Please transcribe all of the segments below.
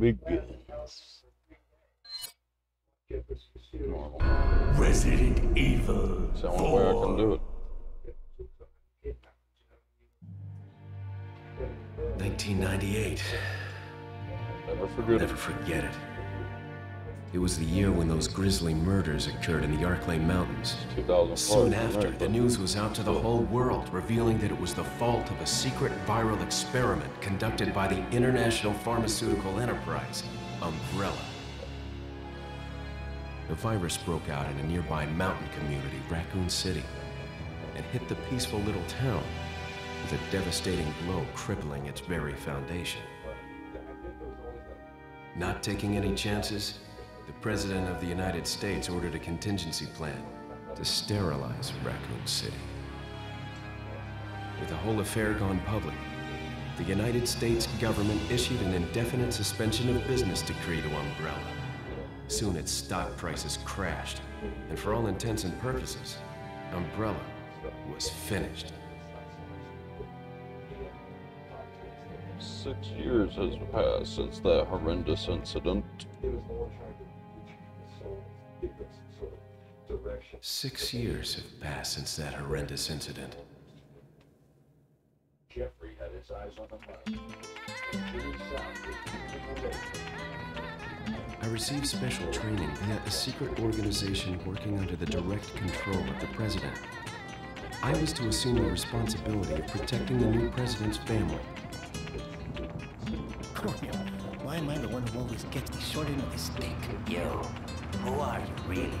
Big. Normal. Resident Evil It's the only way I can do it. 1998. Never forget never it. forget it. It was the year when those grisly murders occurred in the Arklay Mountains. Soon after, the news was out to the whole world, revealing that it was the fault of a secret viral experiment conducted by the international pharmaceutical enterprise, Umbrella. The virus broke out in a nearby mountain community, Raccoon City, and hit the peaceful little town with a devastating blow crippling its very foundation. Not taking any chances, the President of the United States ordered a contingency plan to sterilize Raccoon City. With the whole affair gone public, the United States government issued an indefinite suspension of business decree to Umbrella. Soon its stock prices crashed, and for all intents and purposes, Umbrella was finished. Six years has passed since that horrendous incident. Six years have passed since that horrendous incident. Jeffrey had his eyes on the money. I received special training via a secret organization working under the direct control of the president. I was to assume the responsibility of protecting the new president's family. Cornel, why am I the one who always gets the short end of the stick? You, who are you really?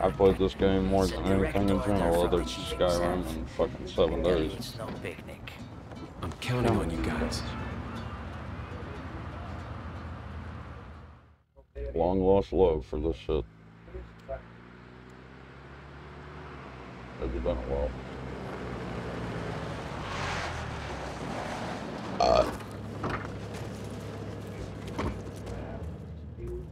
I played this game more than anything in general from other than Skyrim himself. in fucking seven days. you It's no picnic. I'm counting on you guys. Long lost love for this shit. Has it been a while? Uh,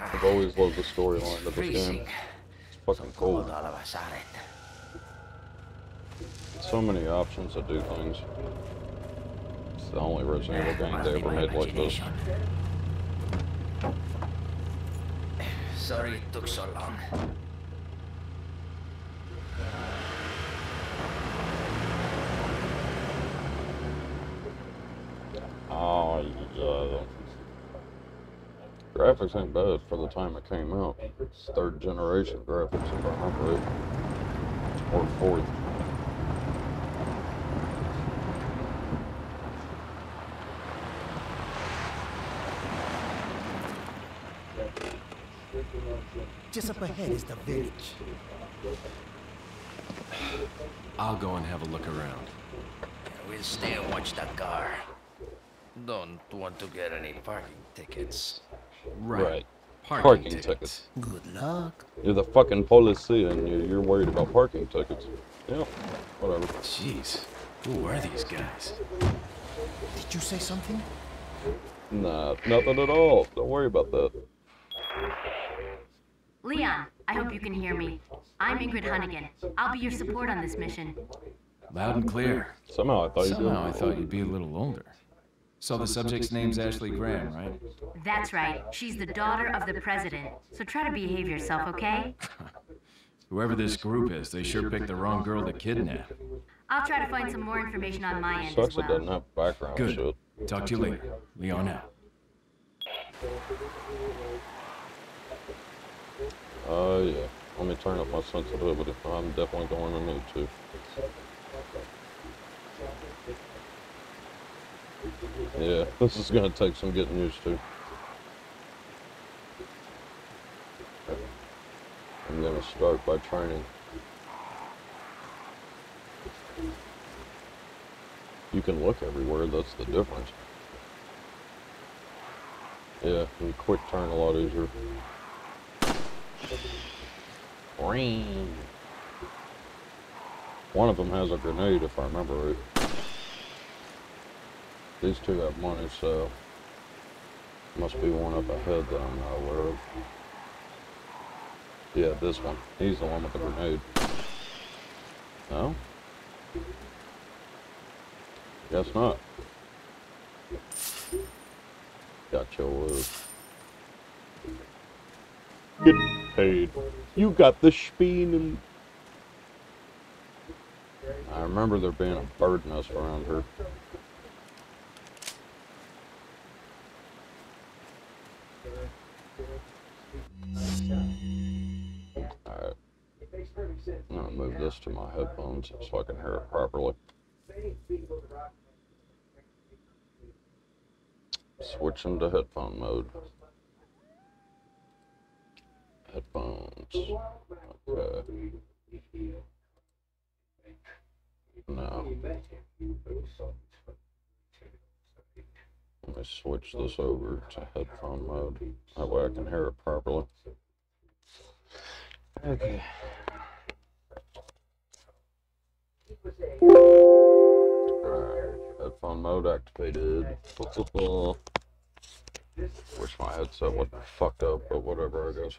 I've always loved the storyline of this game. It's fucking Cold cool. all of a sudden. So many options to do things. It's the only Resident Evil game they ever made like this. Sorry it took so long. Oh, yeah. Graphics ain't bad for the time it came out. It's third generation graphics, if I remember it. Or fourth. Just up ahead is the village. I'll go and have a look around. We'll stay and watch the car. Don't want to get any parking tickets. Right. Parking, Parking tickets. tickets. Good luck. You're the fucking police and you- you're worried about parking tickets. Yeah, whatever. Jeez, who are these guys? Did you say something? Nah, nothing at all. Don't worry about that. Leon, I hope you can hear me. I'm Ingrid Hunnigan. I'll be your support on this mission. Loud and clear. Somehow I thought you Somehow I did. thought you'd be a little older. So the subject's name's Ashley Graham, right? That's right. She's the daughter of the president. So try to behave yourself, okay? Whoever this group is, they sure picked the wrong girl to kidnap. I'll try to find some more information on my end Sucks as it doesn't well. have background Good. shit. Talk to you later. Leon out. Uh, yeah. Let me turn up my sensitivity. I'm definitely going to need to. Yeah, this is gonna take some getting used to. I'm gonna start by training. You can look everywhere, that's the difference. Yeah, and quick turn a lot easier. Ring. One of them has a grenade, if I remember right. These two have money, so must be one up ahead that I'm not aware of. Yeah, this one. He's the one with the grenade. No? Guess not. Got yours. Get paid. You got the speen I remember there being a bird nest around here. I'm gonna move this to my headphones so I can hear it properly. Switching to headphone mode. Headphones. Okay. No. Let me switch this over to headphone mode. That way I can hear it properly. Okay. Alright, headphone mode activated. Wish my headset wasn't fucked up, but whatever, I guess.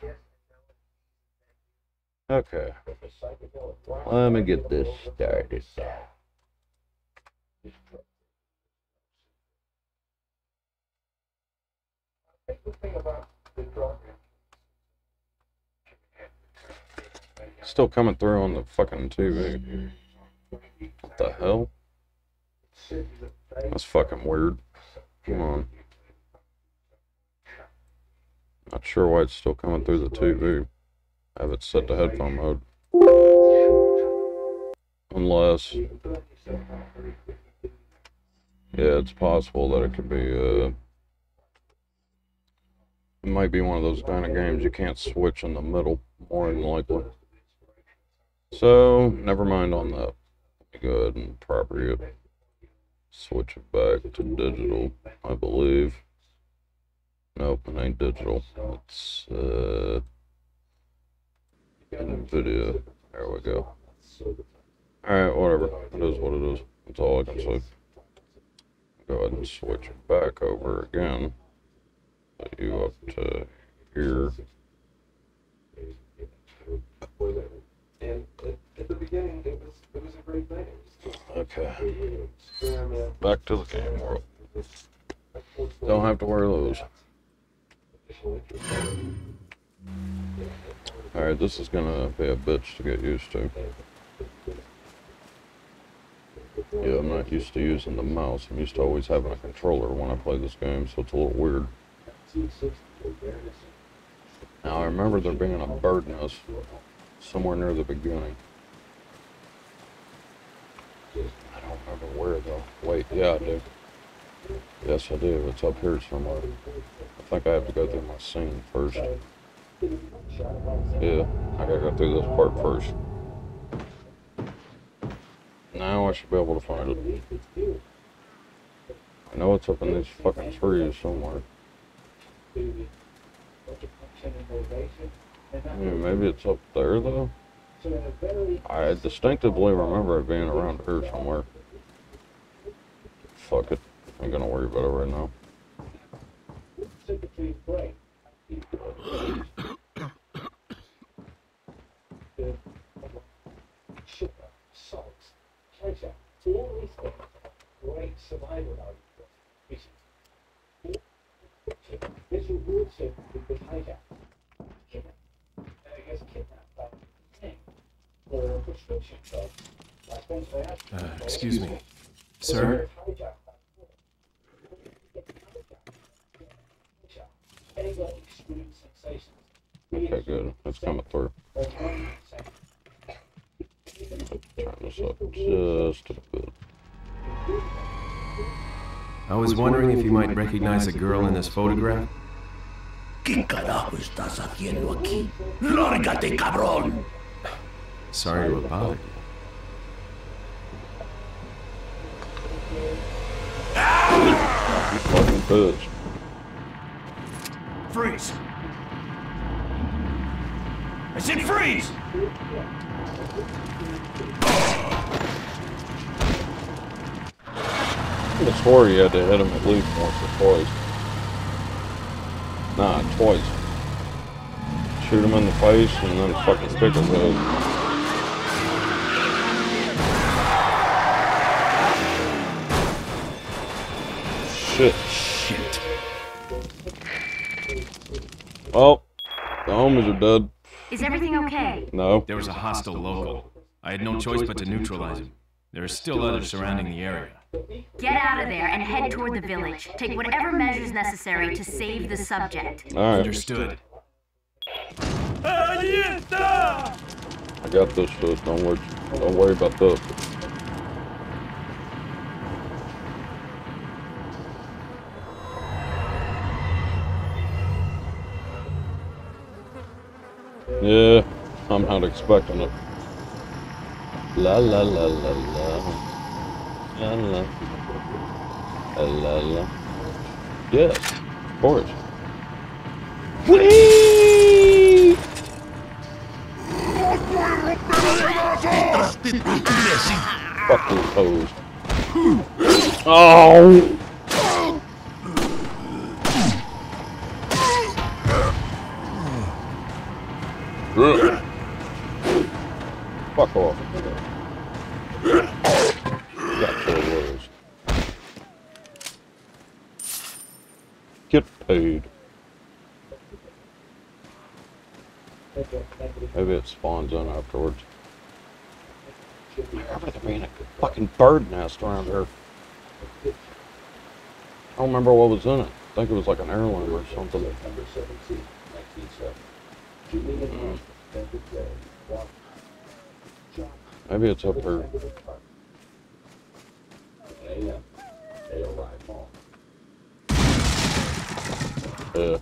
Okay. Let me get this started. Still coming through on the fucking TV. What the hell? That's fucking weird. Come on. Not sure why it's still coming through the TV. I have it set to headphone mode. Unless... Yeah, it's possible that it could be, uh... It might be one of those kind of games you can't switch in the middle, more than likely. So, never mind on that. Go ahead and property it. Switch it back to digital, I believe. Nope, it ain't digital. It's, uh... NVIDIA. There we go. Alright, whatever. It is what it is. That's all I can say. Go ahead and switch it back over again. Put you up to here. Okay. Back to the game world. Don't have to wear those. Alright, this is gonna be a bitch to get used to. Yeah, I'm not used to using the mouse. I'm used to always having a controller when I play this game, so it's a little weird. Now, I remember there being a bird nest somewhere near the beginning. I don't remember where, though. Wait, yeah, I do. Yes, I do. It's up here somewhere. I think I have to go through my scene first. Yeah, I gotta go through this part first. Now I should be able to find it. I know it's up in these fucking trees somewhere. Yeah, maybe it's up there though. I distinctively remember it being around here somewhere. Fuck it. I'm gonna worry about it right now. Uh, excuse me. Sir? Okay, good. It's coming through. Turn this up just a bit. I was wondering if you might recognize a girl in this photograph. ¿Qué carajo estás haciendo aquí? ¡Lárgate, cabrón! Sorry to have bothered you. You fucking bitch. I swore you had to hit him at least once or twice. Nah, twice. Shoot him in the face and then fucking stick his head. Shit. Shit. Well, the homies are dead. Is everything okay? No. There was a hostile local. I had no choice but to neutralize him. There are still others surrounding the area. Get out of there and head toward the village. Take whatever measures necessary to save the subject. Alright. Understood. I got this shit. Don't worry. Don't worry about this. Yeah, I'm not expecting it. La la la la la. La la. La la la. Yes, of course. Whee! Fuck these hoes. Oh! Spawns in afterwards. Remember there being a fucking bird nest around here. I don't remember what was in it. I think it was like an heirloom or something. Mm. Maybe it's up here. Yeah,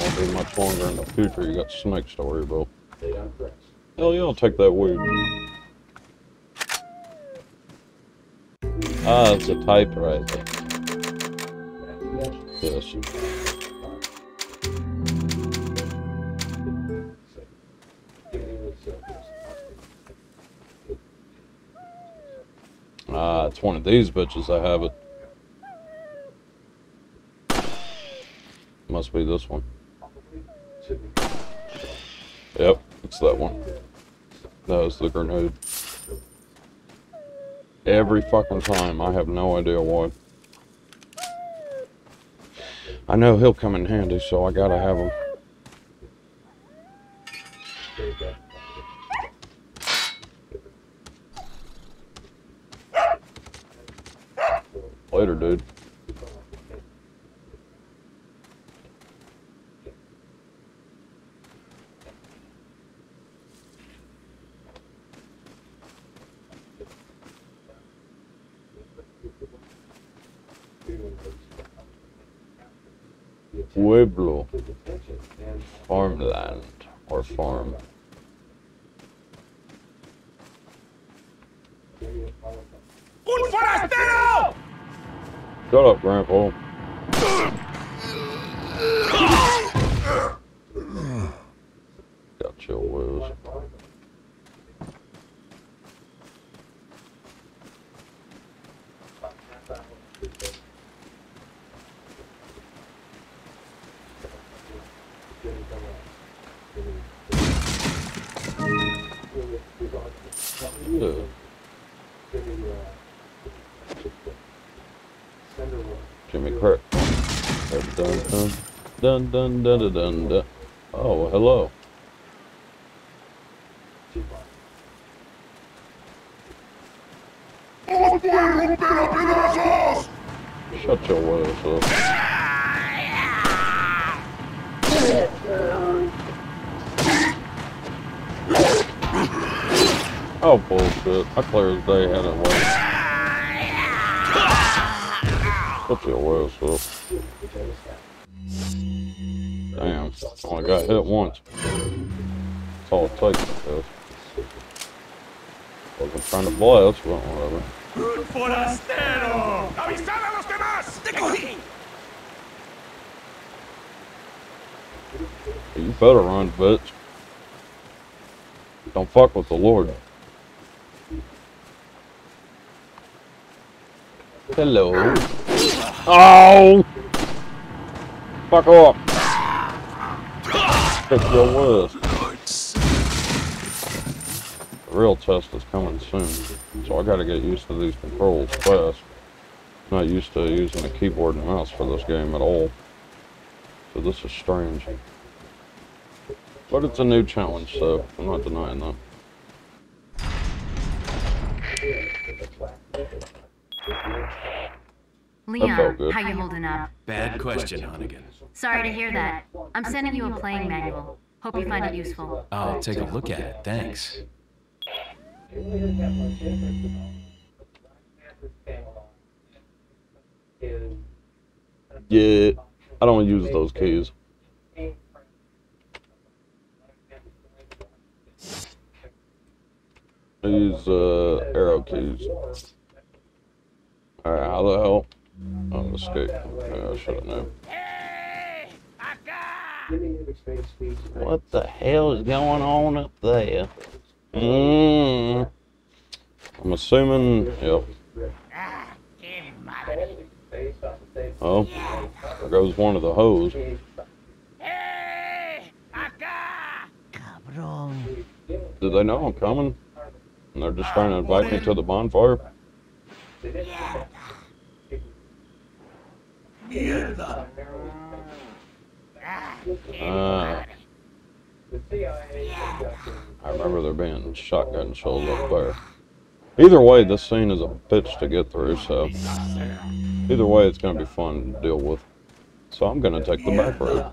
won't be much longer in the future. You got snakes to worry about. Hell yeah, I'll take that weed. Ah, it's a typewriter. Yes. Ah, it's one of these bitches. I have it. Must be this one. Yep, it's that one. That was the grenade. Every fucking time. I have no idea why. I know he'll come in handy, so I gotta have him. Later, dude. Pueblo. Farmland or farm. ¡Un forastero! Shut up, Grandpa. Got your whiz. Yeah. Crack. Dun dun dun dun dun dun dun. Oh, hello. Shut your ass up. Oh bullshit! I clear as day had it away. Put your ass up. Damn, only got hit once. That's all it takes, I guess. Wasn't trying to blast, but whatever. ¡Un forastero! ¡Avisad a los demás! You better run, bitch. Don't fuck with the Lord. Hello. Oh! Fuck off. Kick your ass. The real test is coming soon, so I gotta get used to these controls fast. Not used to using a keyboard and mouse for this game at all. So this is strange. But it's a new challenge, so I'm not denying that. Leon, good. how you holding up? Bad question, Hunnigan. Sorry to hear that. I'm sending you a playing manual. Hope you find it useful. I'll take a look at it, thanks. Yeah, I don't use those keys. I use uh, arrow keys. Alright, how the hell? Oh, escape. Okay, I should have known. What the hell is going on up there? Mm. I'm assuming, yep. Oh, there goes one of the hose. Did they know I'm coming? And they're just trying to invite me to the bonfire? ¡Mierda! Ah. I remember there being shotgun shells up there. Either way, this scene is a bitch to get through, so either way, it's gonna be fun to deal with. So I'm gonna take the back road.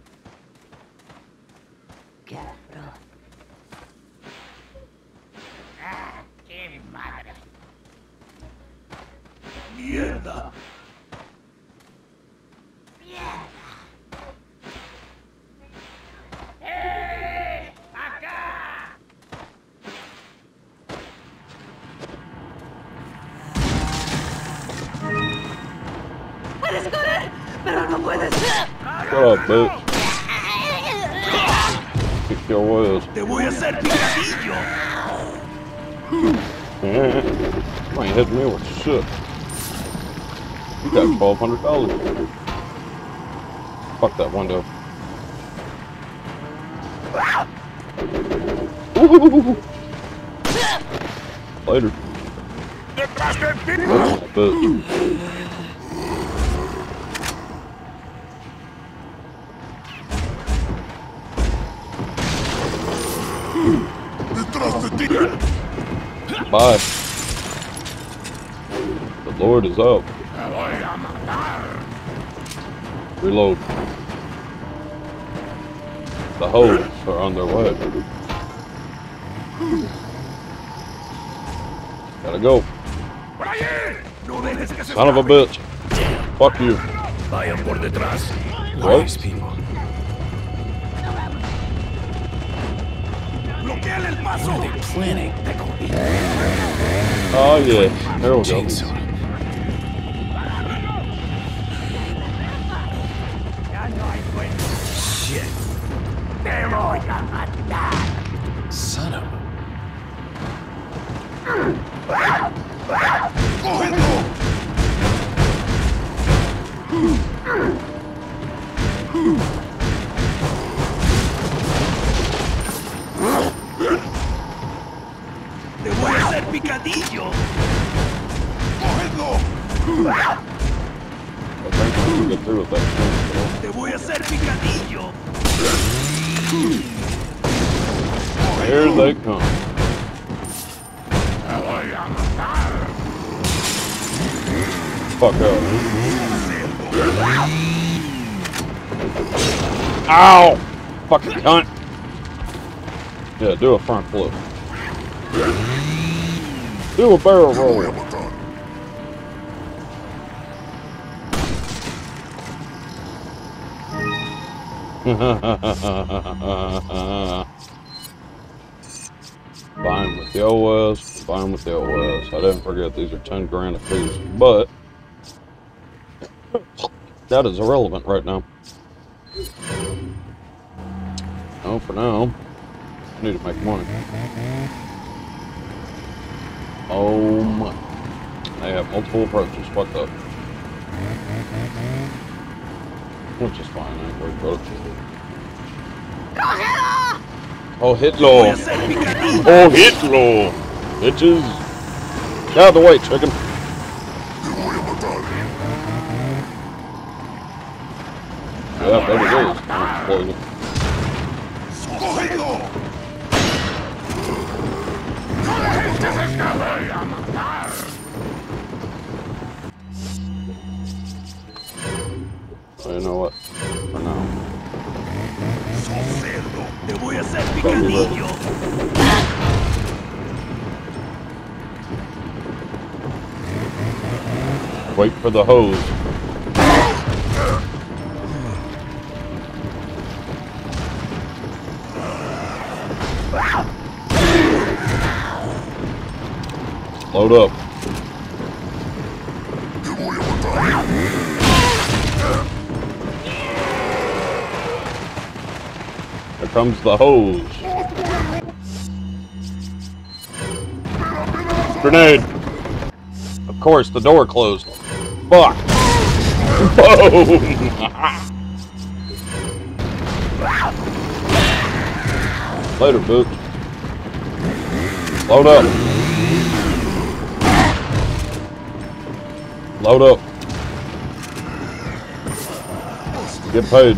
Shut up, bitch. Kick your ass. ¡Te voy a hacer picadillo! Hmm. You ain't hitting me with shit. You got twelve hundred dollars. Fuck that window. Later. ¡Detrás Bye. The Lord is up. Reload. The hoes are on their way. Gotta go. ¡Por allí! ¡No dejes que se Son of a bitch. Fuck you. Vayan por detrás. Who are What? these people? ¡Bloqueale el paso! Planning. Oh yeah. There we go. Fuck up. Ow! Fucking cunt. Yeah, do a front flip. Do a barrel roll. Combine with the OS, combine with the OS. I didn't forget these are 10 grand a piece, but that is irrelevant right now. Oh, for now, I need to make money. Oh my. They have multiple approaches, what the? Which is fine, I ain't worried. Oh, Hitler! Oh, Hitler! Bitches! Out of the way, chicken! Yeah, there it you know what? For now. Wait for the hose. Comes the hose. Grenade. Of course, the door closed. Fuck. Boom. Later, bitch. Load up. Load up. Get paid.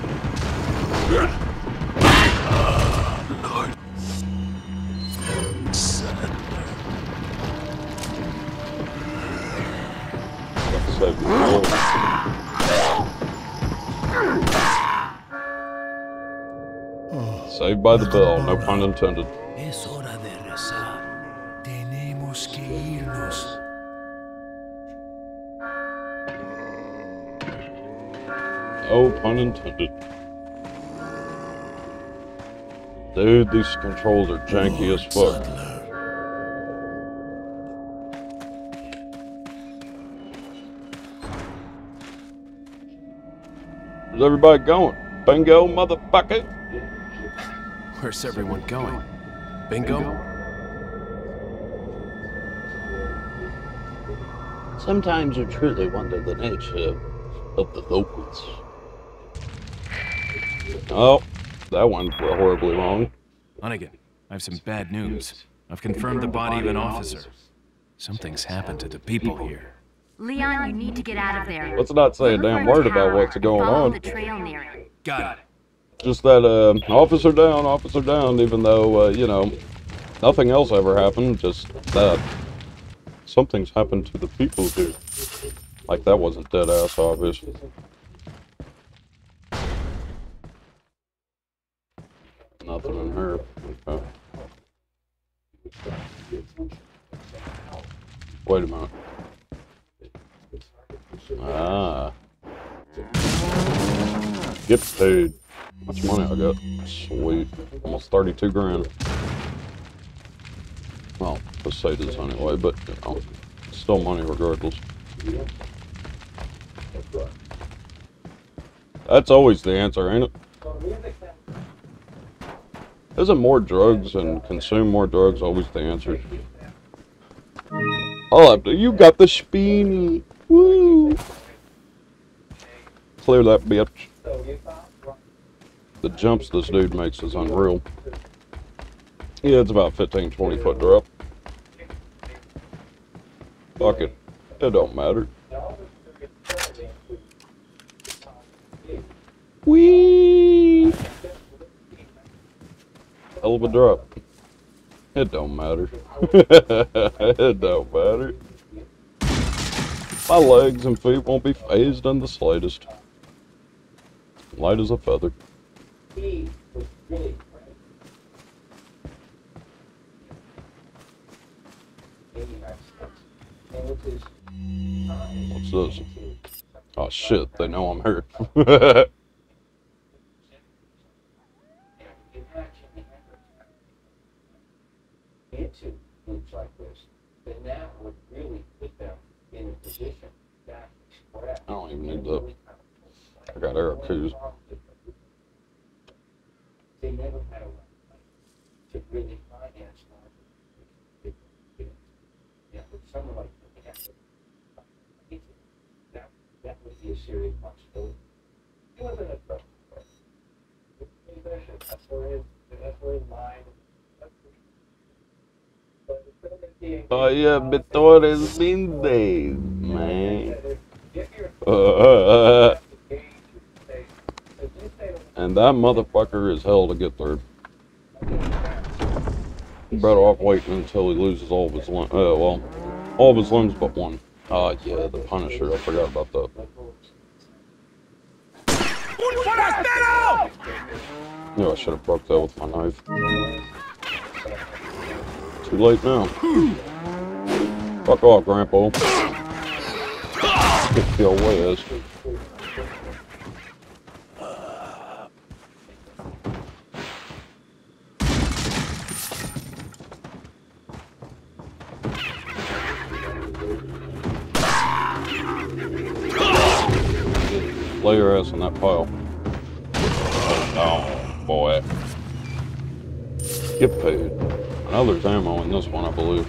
by the bell, no pun intended. Es hora de rezar. Tenemos que irnos. Oh, pun intended. Dude, these controls are janky as fuck. Where's everybody going? Bingo, motherfucker! Where's everyone going? Bingo? Sometimes you truly wonder the nature of the locals. Oh, that went horribly wrong. Hunnigan, I have some bad news. I've confirmed the body of an officer. Something's happened to the people here. Leon, you need to get out of there. Let's not say a damn word about what's and going follow on. the trail near. Got it. Just that, uh, officer down, officer down, even though, uh, you know, nothing else ever happened, just that. Something's happened to the people here. Like that wasn't dead ass obvious. Nothing in her. Okay. Wait a minute. Ah. Get paid. Much money I got? Sweet. Almost 32 grand. Well, this anyway, but, you know, still money regardless. That's always the answer, ain't it? Isn't more drugs and consume more drugs always the answer? I'll. You got the speeny. Woo! Clear that bitch. The jumps this dude makes is unreal. Yeah, it's about 15, 20 foot drop. Fuck it. It don't matter. Whee! Hell of a drop. It don't matter. it don't matter. My legs and feet won't be phased in the slightest. Light as a feather. What's this? Oh shit, they know I'm here. into groups like this, that would really put them in a position that. I don't even need that. I got arrow keys. Never had a way to really finance life. Yeah, but someone like that, that, that would be a serious possibility. He wasn't a drug. That's where his, that's where his mind. Oh yeah, Bitores been days, man. And that motherfucker is hell to get through. Better off waiting until he loses all of his limbs. Uh, well, all of his limbs but one. Ah, yeah, the Punisher. I forgot about that. ¡Un forastero! Yeah, I should have broke that with my knife. Too late now. Fuck off, Grandpa. Get your ways. Lay your ass in that pile. Oh, boy. Get paid. I know there's ammo in this one, I believe.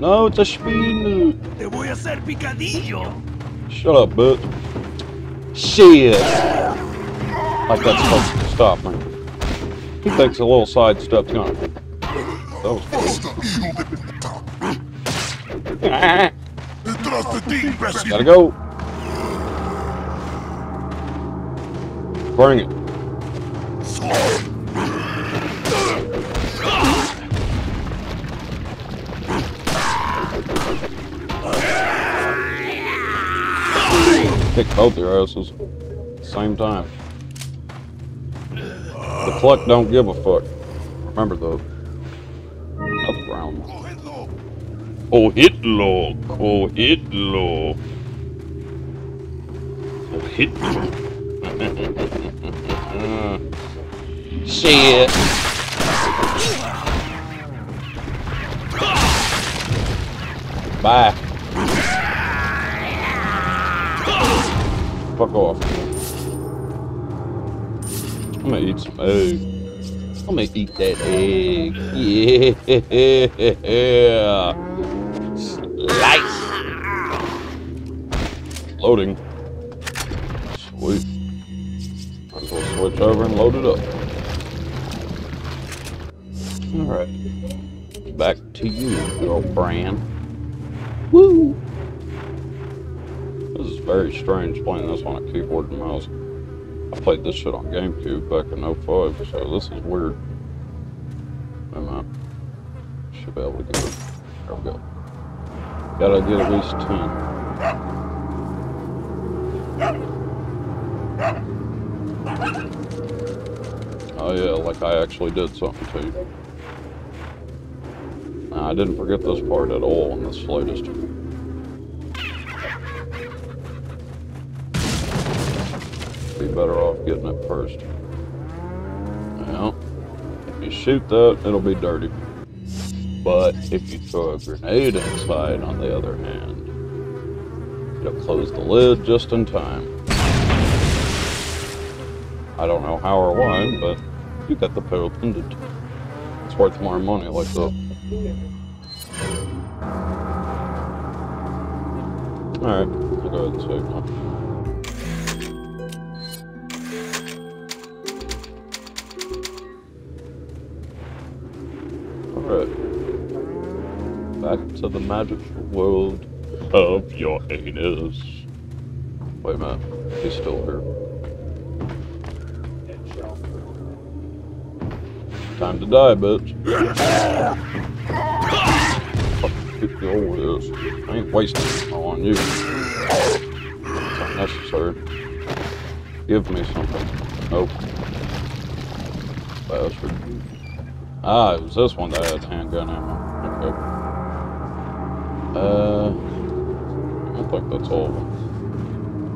No, it's a speed Te voy a hacer picadillo. Shut up, bitch. Shit! Like that's supposed to stop me. He thinks a little sidestep's gonna. That was Detrás de ti, imbécil. Gotta go. Bring it. Kick both your asses. Same time. The cluck don't give a fuck. Remember though. Another round. Oh Hitler! Oh Hitler! Oh Hitler! Shit! Bye. Fuck off. I'm gonna eat some egg. I'm gonna eat that egg. Yeah. Slice. Loading. Sweet. Might as well switch over and load it up. Alright. Back to you, girlfriend. Woo! This is very strange playing this on a keyboard and mouse. I played this shit on GameCube back in 05, so this is weird. Minute. Should be able to get it. There we go. Gotta get at least 10. Oh yeah, like I actually did something to you. I didn't forget this part at all in the slightest. Be better off getting it first. Well, if you shoot that, it'll be dirty. But if you throw a grenade inside, on the other hand, it'll close the lid just in time. I don't know how or why, but You got the pearl pendant. It's worth more money like that. Alright, I'll go ahead and. Back to the magical world of your anus. Wait a minute. He's still here. Time to die, bitch. I ain't wasting it on you. It's unnecessary. Give me something. Nope. Bastard. Ah, it was this one that had handgun ammo. Okay. Uh, I don't think that's all.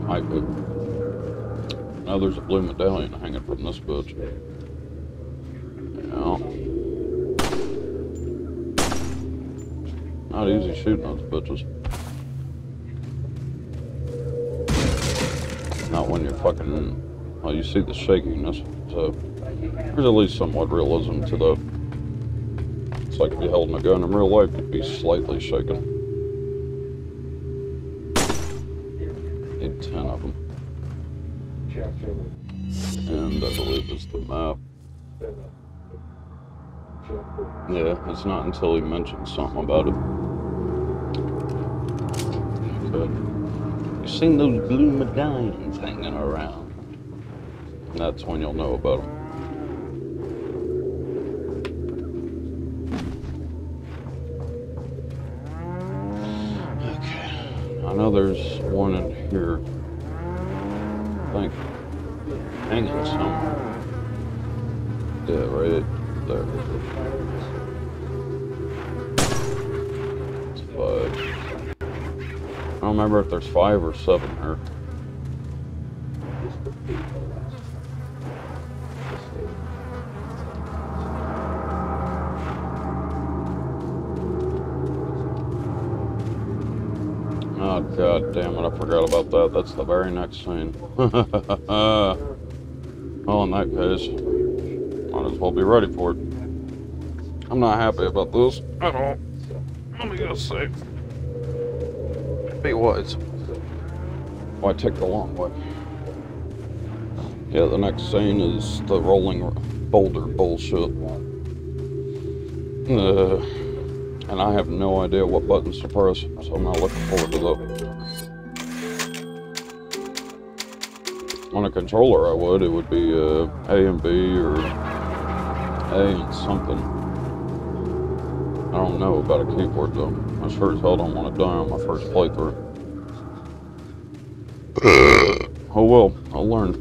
Might be. Now there's a blue medallion hanging from this bitch. Not easy shooting those bitches. Not when you're fucking. Well, you see the shakiness, so there's at least somewhat realism to the. It's like if you held a gun in real life, you'd be slightly shaken. It's not until he mentions something about it. Okay. You seen those blue medallions hanging around? That's when you'll know about them. Okay. I know there's one in here. I don't remember if there's five or seven here. Oh god damn it, I forgot about that. That's the very next scene. well, in that case, might as well be ready for it. I'm not happy about this at all. Let me go see. Be wise. Why take the long way? Yeah, the next scene is the rolling boulder bullshit. Uh, and I have no idea what buttons to press, so I'm not looking forward to that. On a controller, I would. It would be uh, A and B or A and something. Know about a keyboard though. I sure as hell don't want to die on my first playthrough. Uh. oh well, I'll learn.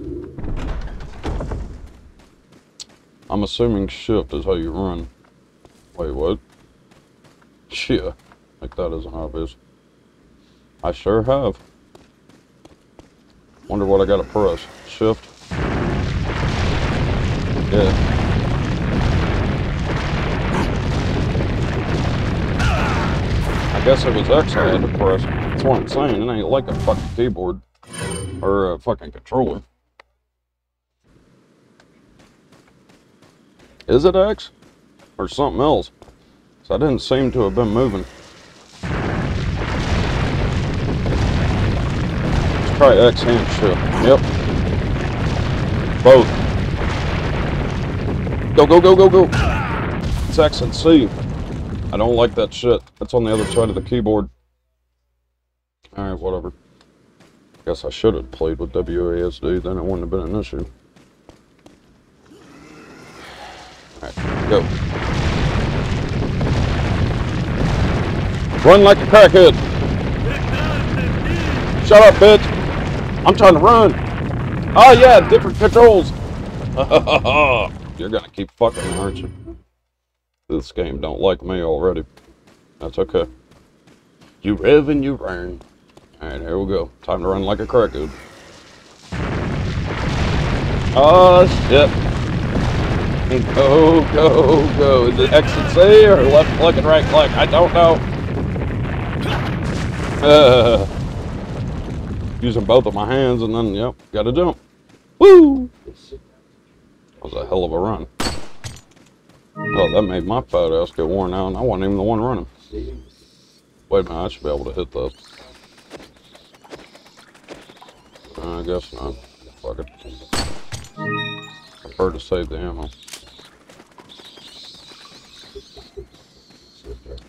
I'm assuming shift is how you run. Wait, what? Yeah, like that isn't obvious. I sure have. Wonder what I gotta press. Shift. Yeah. Guess it was X I had to press. That's what I'm saying. It ain't like a fucking keyboard. Or a fucking controller. Is it X? Or something else? So I didn't seem to have been moving. Let's try X and shift. Yep. Both. Go, go, go, go, go. It's X and C. I don't like that shit. That's on the other side of the keyboard. Alright, whatever. Guess I should have played with WASD, then it wouldn't have been an issue. Alright, go. Run like a crackhead. Shut up, bitch. I'm trying to run. Oh yeah, different controls. You're gonna keep fucking aren't you? This game don't like me already. That's okay. You rev and you burn. Alright, here we go. Time to run like a crackhead. Oh shit. Go, go, go. Is it exit and C or left click and right click? I don't know. Uh, using both of my hands and then, yep, gotta jump. Woo! That was a hell of a run. Oh, that made my fat ass get worn out, I wasn't even the one running. Wait a minute, I should be able to hit that. I guess not. Fuck it. Prefer to save the ammo.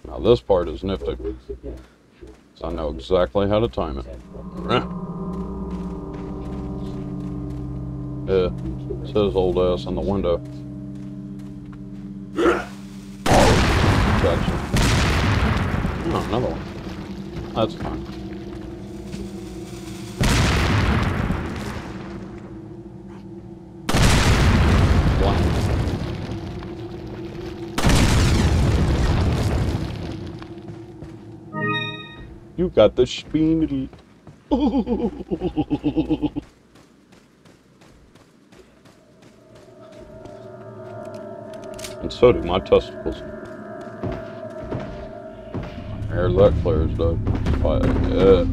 Now this part is nifty. So I know exactly how to time it. Yeah, says old ass on the window. Gotcha. Oh, another one. That's fine. You got the spinnery. and so do my testicles. Air that clears though. Fire, yeah.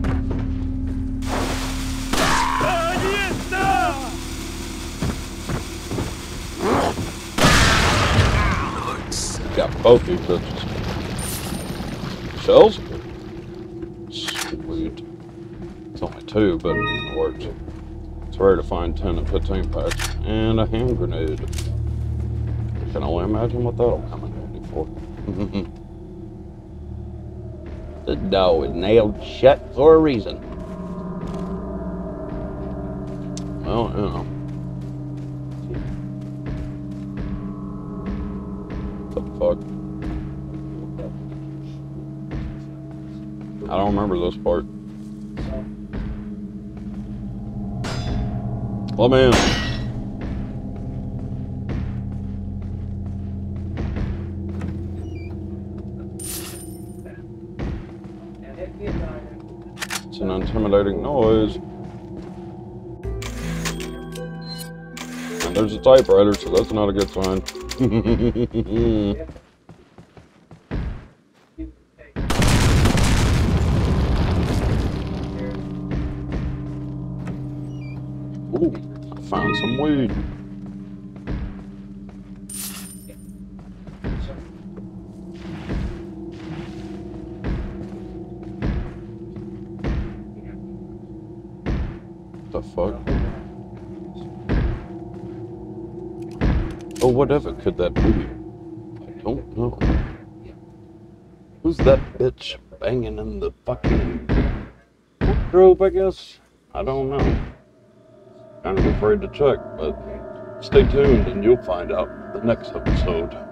Got both these bitches. Shells? Sweet. It's only two, but it works. It's rare to find 10 and 15 packs. And a hand grenade. I can only imagine what that'll come in handy for. The door is nailed shut for a reason. Well, you know. What the fuck? I don't remember this part. Let me intimidating noise. And there's a typewriter, so that's not a good sign. Ooh, I found some weed. Whatever could that be? I don't know. Who's that bitch banging in the fucking wardrobe, I guess? I don't know. Kind of afraid to check, but stay tuned and you'll find out the next episode.